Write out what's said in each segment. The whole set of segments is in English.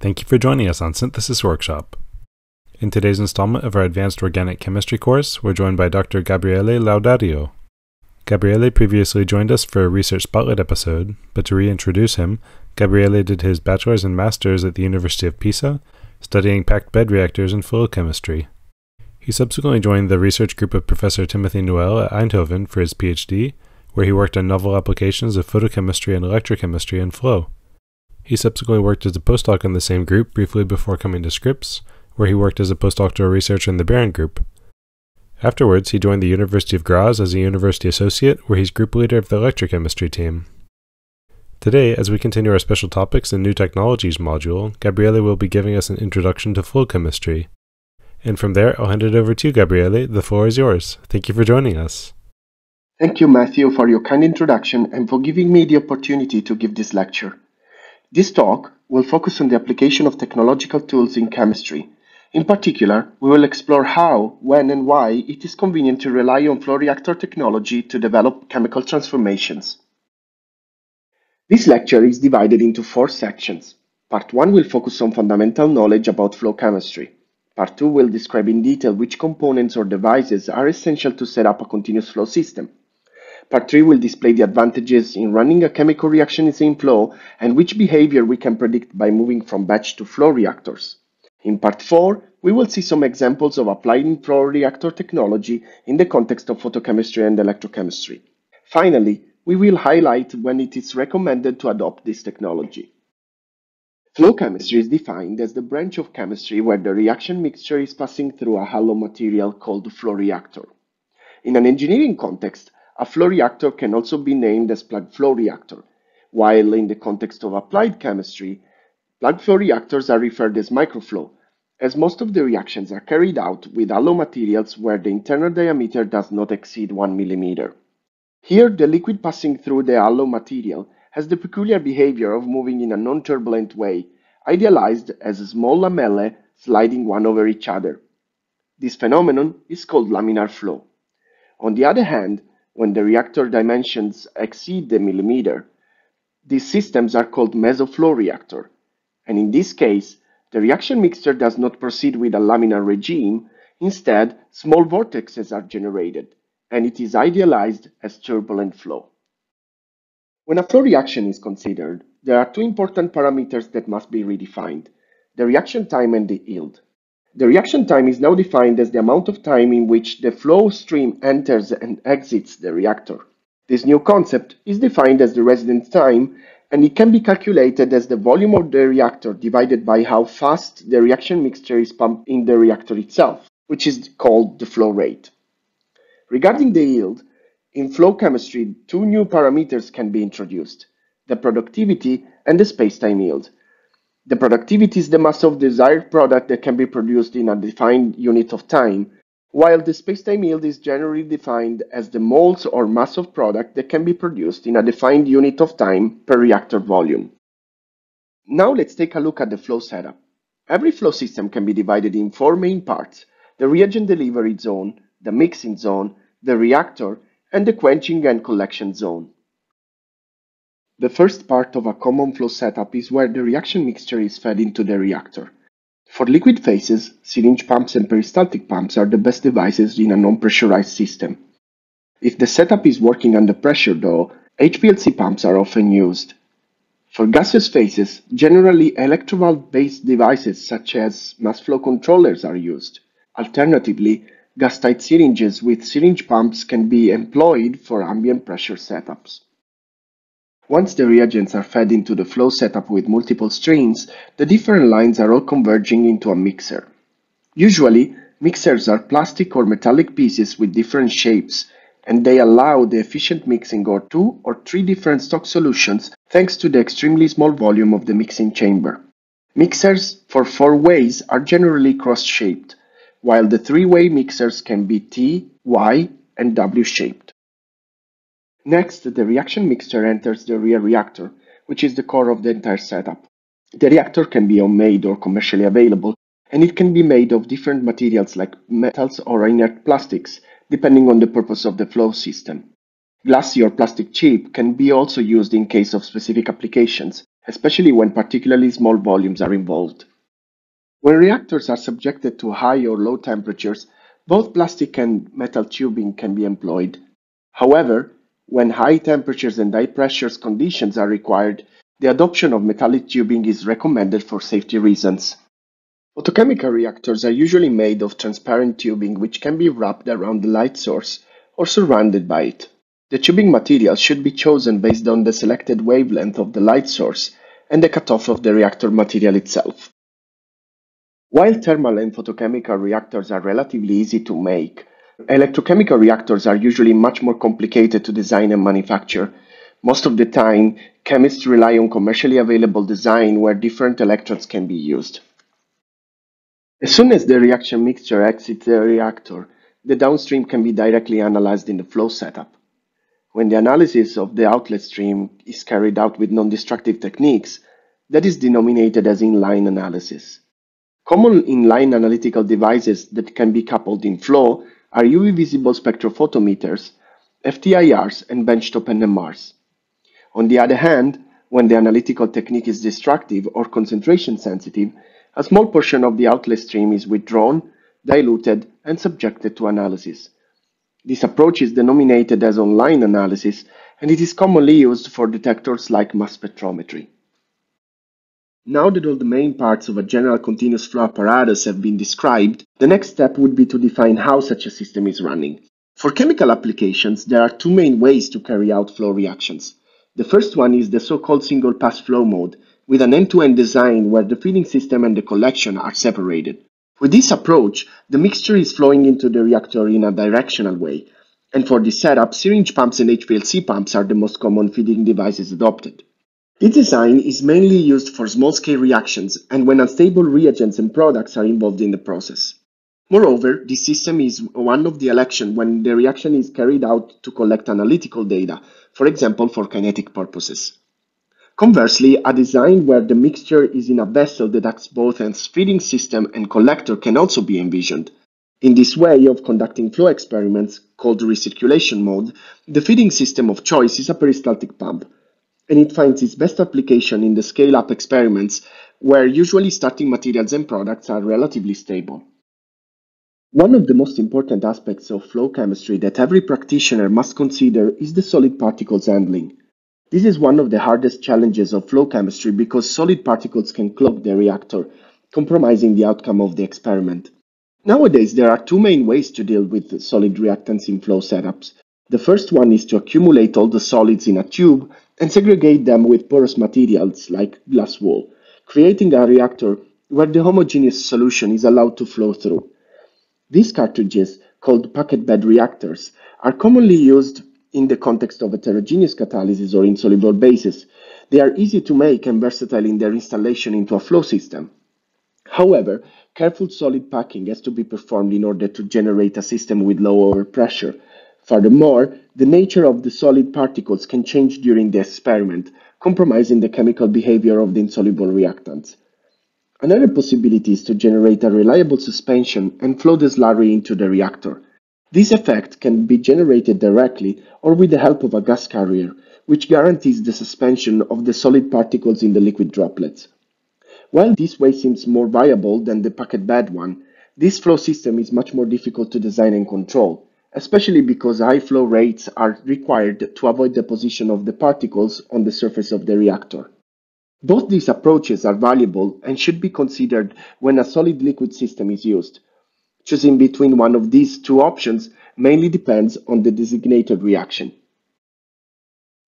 Thank you for joining us on Synthesis Workshop. In today's installment of our Advanced Organic Chemistry course, we're joined by Dr. Gabriele Laudadio. Gabriele previously joined us for a Research Spotlight episode, but to reintroduce him, Gabriele did his bachelor's and master's at the University of Pisa, studying packed bed reactors and fluid chemistry. He subsequently joined the research group of Professor Timothy Noel at Eindhoven for his PhD, where he worked on novel applications of photochemistry and electrochemistry in flow. He subsequently worked as a postdoc in the same group briefly before coming to Scripps, where he worked as a postdoctoral researcher in the Baran Group. Afterwards, he joined the University of Graz as a university associate, where he's group leader of the electrochemistry team. Today, as we continue our special topics and new technologies module, Gabriele will be giving us an introduction to flow chemistry. And from there, I'll hand it over to you, Gabriele. The floor is yours. Thank you for joining us. Thank you, Matthew, for your kind introduction and for giving me the opportunity to give this lecture. This talk will focus on the application of technological tools in chemistry. In particular, we will explore how, when and why it is convenient to rely on flow reactor technology to develop chemical transformations. This lecture is divided into four sections. Part 1 will focus on fundamental knowledge about flow chemistry. Part 2 will describe in detail which components or devices are essential to set up a continuous flow system. Part 3 will display the advantages in running a chemical reaction in same flow and which behavior we can predict by moving from batch to flow reactors. In Part 4, we will see some examples of applying flow reactor technology in the context of photochemistry and electrochemistry. Finally, we will highlight when it is recommended to adopt this technology. Flow chemistry is defined as the branch of chemistry where the reaction mixture is passing through a hollow material called flow reactor. In an engineering context, a flow reactor can also be named as plug flow reactor, while in the context of applied chemistry, plug flow reactors are referred as microflow, as most of the reactions are carried out with hollow materials where the internal diameter does not exceed 1 mm. Here, the liquid passing through the hollow material has the peculiar behavior of moving in a non-turbulent way, idealized as small lamellae sliding one over each other. This phenomenon is called laminar flow. On the other hand, when the reactor dimensions exceed the millimeter. These systems are called mesoflow reactor, and in this case, the reaction mixture does not proceed with a laminar regime, instead, small vortexes are generated, and it is idealized as turbulent flow. When a flow reaction is considered, there are two important parameters that must be redefined, the reaction time and the yield. The reaction time is now defined as the amount of time in which the flow stream enters and exits the reactor. This new concept is defined as the residence time and it can be calculated as the volume of the reactor divided by how fast the reaction mixture is pumped in the reactor itself, which is called the flow rate. Regarding the yield, in flow chemistry, two new parameters can be introduced, the productivity and the space-time yield. The productivity is the mass of desired product that can be produced in a defined unit of time, while the space-time yield is generally defined as the moles or mass of product that can be produced in a defined unit of time per reactor volume. Now let's take a look at the flow setup. Every flow system can be divided in four main parts, the reagent delivery zone, the mixing zone, the reactor, and the quenching and collection zone. The first part of a common flow setup is where the reaction mixture is fed into the reactor. For liquid phases, syringe pumps and peristaltic pumps are the best devices in a non-pressurized system. If the setup is working under pressure though, HPLC pumps are often used. For gaseous phases, generally electrovalve-based devices such as mass flow controllers are used. Alternatively, gas-tight syringes with syringe pumps can be employed for ambient pressure setups. Once the reagents are fed into the flow setup with multiple streams, the different lines are all converging into a mixer. Usually, mixers are plastic or metallic pieces with different shapes, and they allow the efficient mixing of two or three different stock solutions thanks to the extremely small volume of the mixing chamber. Mixers for four ways are generally cross-shaped, while the three-way mixers can be T, Y, and W shaped. Next, the reaction mixture enters the rear reactor, which is the core of the entire setup. The reactor can be homemade or commercially available, and it can be made of different materials like metals or inert plastics, depending on the purpose of the flow system. Glassy or plastic chip can be also used in case of specific applications, especially when particularly small volumes are involved. When reactors are subjected to high or low temperatures, both plastic and metal tubing can be employed. However, when high temperatures and high pressures conditions are required, the adoption of metallic tubing is recommended for safety reasons. Photochemical reactors are usually made of transparent tubing which can be wrapped around the light source or surrounded by it. The tubing material should be chosen based on the selected wavelength of the light source and the cutoff of the reactor material itself. While thermal and photochemical reactors are relatively easy to make, electrochemical reactors are usually much more complicated to design and manufacture. Most of the time, chemists rely on commercially available design where different electrodes can be used. As soon as the reaction mixture exits the reactor, the downstream can be directly analyzed in the flow setup. When the analysis of the outlet stream is carried out with non-destructive techniques, that is denominated as inline analysis. Common inline analytical devices that can be coupled in flow are UV visible spectrophotometers, FTIRs, and benchtop NMRs. On the other hand, when the analytical technique is destructive or concentration sensitive, a small portion of the outlet stream is withdrawn, diluted, and subjected to analysis. This approach is denominated as online analysis, and it is commonly used for detectors like mass spectrometry. Now that all the main parts of a general continuous flow apparatus have been described, the next step would be to define how such a system is running. For chemical applications, there are two main ways to carry out flow reactions. The first one is the so-called single-pass flow mode, with an end-to-end -end design where the feeding system and the collection are separated. With this approach, the mixture is flowing into the reactor in a directional way, and for this setup, syringe pumps and HPLC pumps are the most common feeding devices adopted. This design is mainly used for small-scale reactions and when unstable reagents and products are involved in the process. Moreover, this system is one of the election when the reaction is carried out to collect analytical data, for example for kinetic purposes. Conversely, a design where the mixture is in a vessel that acts both as feeding system and collector can also be envisioned. In this way of conducting flow experiments, called recirculation mode, the feeding system of choice is a peristaltic pump, and it finds its best application in the scale-up experiments where usually starting materials and products are relatively stable. One of the most important aspects of flow chemistry that every practitioner must consider is the solid particles handling. This is one of the hardest challenges of flow chemistry because solid particles can clog the reactor, compromising the outcome of the experiment. Nowadays, there are two main ways to deal with solid reactants in flow setups. The first one is to accumulate all the solids in a tube and segregate them with porous materials like glass wool, creating a reactor where the homogeneous solution is allowed to flow through. These cartridges, called packed bed reactors, are commonly used in the context of heterogeneous catalysis or insoluble bases. They are easy to make and versatile in their installation into a flow system. However, careful solid packing has to be performed in order to generate a system with low overpressure. Furthermore, the nature of the solid particles can change during the experiment, compromising the chemical behavior of the insoluble reactants. Another possibility is to generate a reliable suspension and flow the slurry into the reactor. This effect can be generated directly or with the help of a gas carrier, which guarantees the suspension of the solid particles in the liquid droplets. While this way seems more viable than the packed bed one, this flow system is much more difficult to design and control especially because high flow rates are required to avoid deposition of the particles on the surface of the reactor. Both these approaches are valuable and should be considered when a solid liquid system is used. Choosing between one of these two options mainly depends on the designated reaction.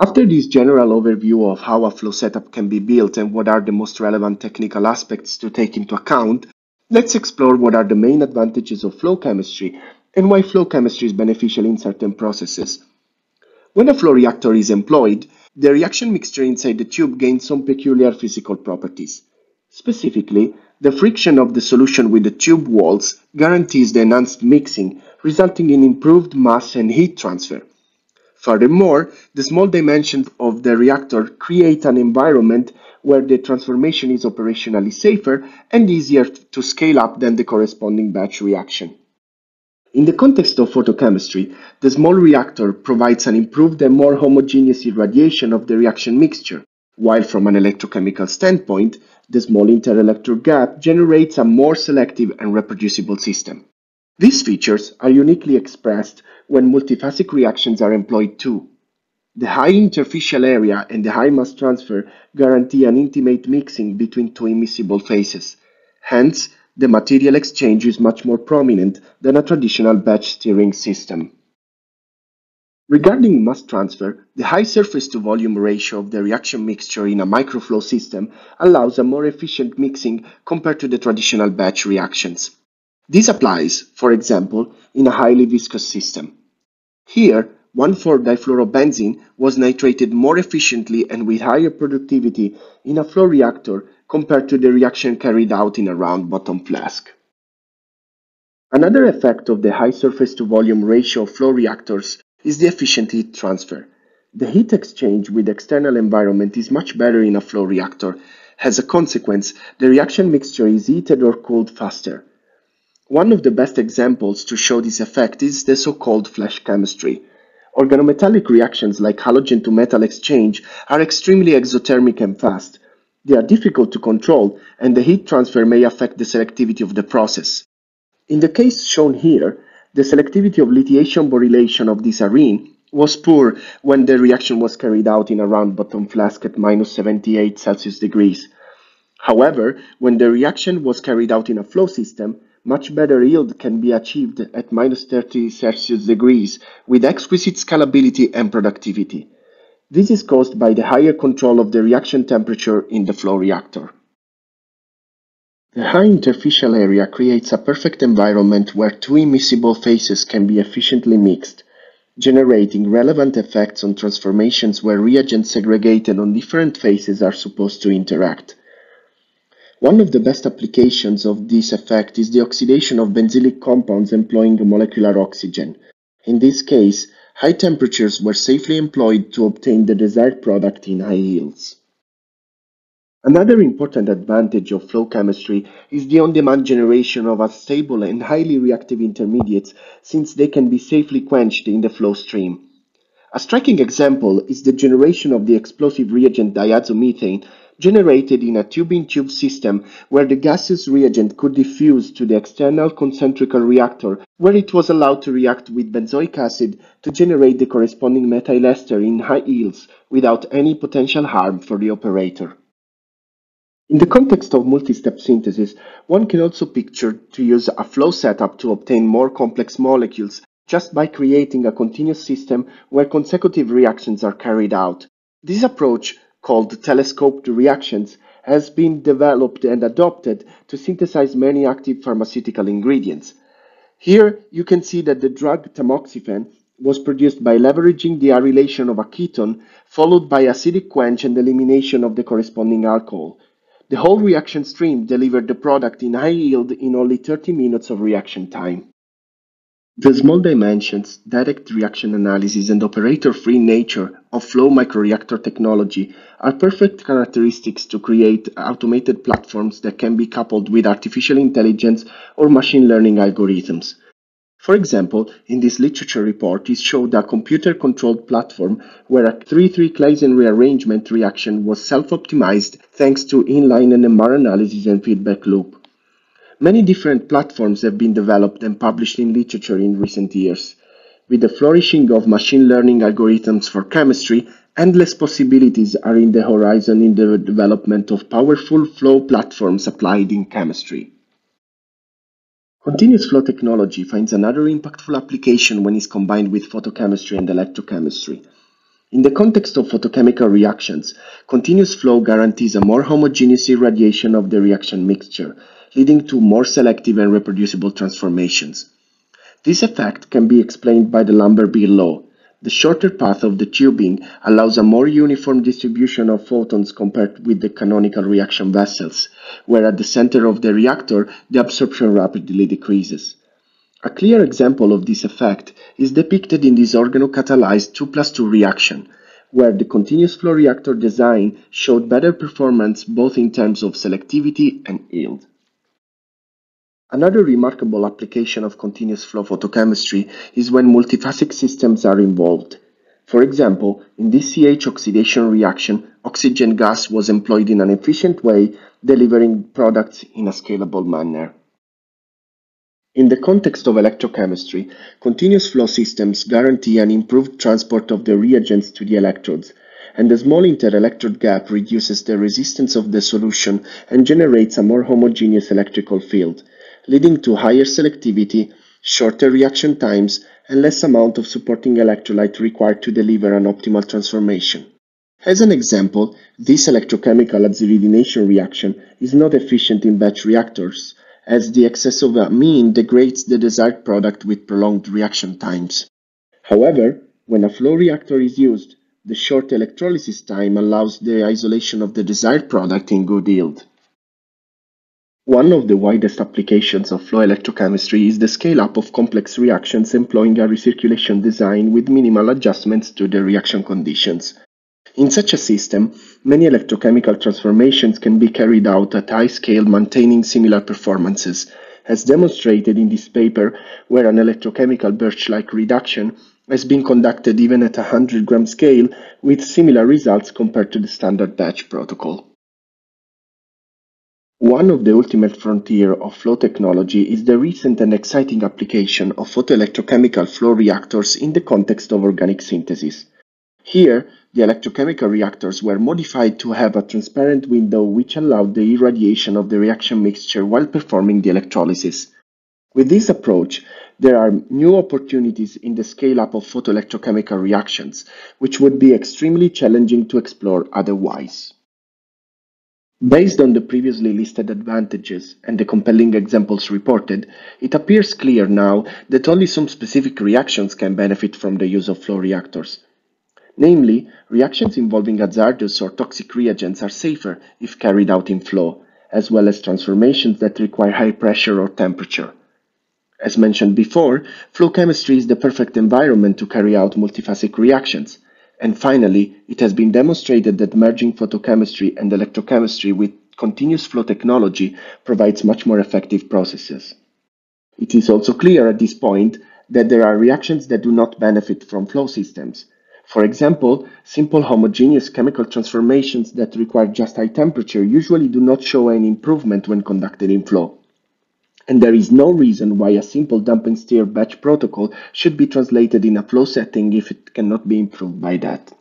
After this general overview of how a flow setup can be built and what are the most relevant technical aspects to take into account, let's explore what are the main advantages of flow chemistry and why flow chemistry is beneficial in certain processes. When a flow reactor is employed, the reaction mixture inside the tube gains some peculiar physical properties. Specifically, the friction of the solution with the tube walls guarantees the enhanced mixing, resulting in improved mass and heat transfer. Furthermore, the small dimensions of the reactor create an environment where the transformation is operationally safer and easier to scale up than the corresponding batch reaction. In the context of photochemistry, the small reactor provides an improved and more homogeneous irradiation of the reaction mixture, while from an electrochemical standpoint, the small interelectrode gap generates a more selective and reproducible system. These features are uniquely expressed when multiphasic reactions are employed too. The high interfacial area and the high mass transfer guarantee an intimate mixing between two immiscible phases. Hence, the material exchange is much more prominent than a traditional batch stirring system. Regarding mass transfer, the high surface to volume ratio of the reaction mixture in a microflow system allows a more efficient mixing compared to the traditional batch reactions. This applies, for example, in a highly viscous system. Here, 1,4-difluorobenzene was nitrated more efficiently and with higher productivity in a flow reactor compared to the reaction carried out in a round bottom flask. Another effect of the high surface to volume ratio of flow reactors is the efficient heat transfer. The heat exchange with external environment is much better in a flow reactor. As a consequence, the reaction mixture is heated or cooled faster. One of the best examples to show this effect is the so-called flash chemistry. Organometallic reactions like halogen to metal exchange are extremely exothermic and fast. They are difficult to control and the heat transfer may affect the selectivity of the process. In the case shown here, the selectivity of lithiation borylation of this arene was poor when the reaction was carried out in a round bottom flask at minus 78 Celsius degrees. However, when the reaction was carried out in a flow system, much better yield can be achieved at minus 30 Celsius degrees with exquisite scalability and productivity. This is caused by the higher control of the reaction temperature in the flow reactor. The high interfacial area creates a perfect environment where two immiscible phases can be efficiently mixed, generating relevant effects on transformations where reagents segregated on different phases are supposed to interact. One of the best applications of this effect is the oxidation of benzylic compounds employing molecular oxygen. In this case, high temperatures were safely employed to obtain the desired product in high yields. Another important advantage of flow chemistry is the on-demand generation of unstable and highly reactive intermediates since they can be safely quenched in the flow stream. A striking example is the generation of the explosive reagent diazomethane generated in a tube-in-tube system where the gaseous reagent could diffuse to the external concentrical reactor where it was allowed to react with benzoic acid to generate the corresponding methyl ester in high yields without any potential harm for the operator. In the context of multi-step synthesis, one can also picture to use a flow setup to obtain more complex molecules just by creating a continuous system where consecutive reactions are carried out. This approach, called telescoped reactions, has been developed and adopted to synthesize many active pharmaceutical ingredients. Here you can see that the drug tamoxifen was produced by leveraging the arylation of a ketone followed by acidic quench and elimination of the corresponding alcohol. The whole reaction stream delivered the product in high yield in only 30 minutes of reaction time. The small dimensions, direct reaction analysis and operator-free nature of flow microreactor technology are perfect characteristics to create automated platforms that can be coupled with artificial intelligence or machine learning algorithms. For example, in this literature report, it showed a computer-controlled platform where a 3-3 Claisen rearrangement reaction was self-optimized thanks to inline NMR analysis and feedback loop. Many different platforms have been developed and published in literature in recent years. With the flourishing of machine learning algorithms for chemistry, endless possibilities are in the horizon in the development of powerful flow platforms applied in chemistry. Continuous flow technology finds another impactful application when it's combined with photochemistry and electrochemistry. In the context of photochemical reactions, continuous flow guarantees a more homogeneous irradiation of the reaction mixture, leading to more selective and reproducible transformations. This effect can be explained by the Lambert-Beer law, the shorter path of the tubing allows a more uniform distribution of photons compared with the canonical reaction vessels, where at the center of the reactor the absorption rapidly decreases. A clear example of this effect is depicted in this organocatalyzed 2 plus 2 reaction, where the continuous flow reactor design showed better performance both in terms of selectivity and yield. Another remarkable application of continuous flow photochemistry is when multiphasic systems are involved. For example, in this CH oxidation reaction, oxygen gas was employed in an efficient way, delivering products in a scalable manner. In the context of electrochemistry, continuous flow systems guarantee an improved transport of the reagents to the electrodes, and the small inter-electrode gap reduces the resistance of the solution and generates a more homogeneous electrical field, leading to higher selectivity, shorter reaction times, and less amount of supporting electrolyte required to deliver an optimal transformation. As an example, this electrochemical aziridination reaction is not efficient in batch reactors, as the excess of amine degrades the desired product with prolonged reaction times. However, when a flow reactor is used, the short electrolysis time allows the isolation of the desired product in good yield. One of the widest applications of flow electrochemistry is the scale-up of complex reactions employing a recirculation design with minimal adjustments to the reaction conditions. In such a system, many electrochemical transformations can be carried out at high scale maintaining similar performances, as demonstrated in this paper where an electrochemical Birch-like reduction has been conducted even at a 100 gram scale with similar results compared to the standard batch protocol. One of the ultimate frontier of flow technology is the recent and exciting application of photoelectrochemical flow reactors in the context of organic synthesis. Here, the electrochemical reactors were modified to have a transparent window which allowed the irradiation of the reaction mixture while performing the electrolysis. With this approach, there are new opportunities in the scale-up of photoelectrochemical reactions, which would be extremely challenging to explore otherwise. Based on the previously listed advantages and the compelling examples reported, it appears clear now that only some specific reactions can benefit from the use of flow reactors. Namely, reactions involving hazardous or toxic reagents are safer if carried out in flow, as well as transformations that require high pressure or temperature. As mentioned before, flow chemistry is the perfect environment to carry out multiphasic reactions, and finally, it has been demonstrated that merging photochemistry and electrochemistry with continuous flow technology provides much more effective processes. It is also clear at this point that there are reactions that do not benefit from flow systems. For example, simple homogeneous chemical transformations that require just high temperature usually do not show any improvement when conducted in flow and there is no reason why a simple dump and steer batch protocol should be translated in a flow setting if it cannot be improved by that.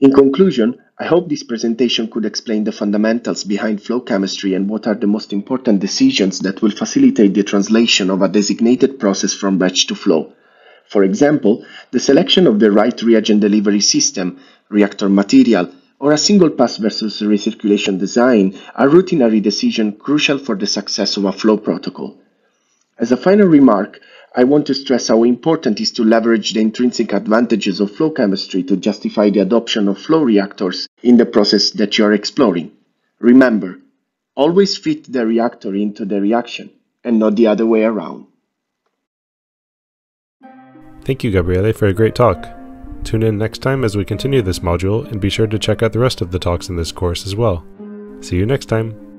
In conclusion, I hope this presentation could explain the fundamentals behind flow chemistry and what are the most important decisions that will facilitate the translation of a designated process from batch to flow. For example, the selection of the right reagent delivery system, reactor material, or a single pass versus recirculation design are routinary decisions crucial for the success of a flow protocol. As a final remark, I want to stress how important it is to leverage the intrinsic advantages of flow chemistry to justify the adoption of flow reactors in the process that you are exploring. Remember, always fit the reactor into the reaction and not the other way around. Thank you, Gabriele, for a great talk. Tune in next time as we continue this module and be sure to check out the rest of the talks in this course as well. See you next time!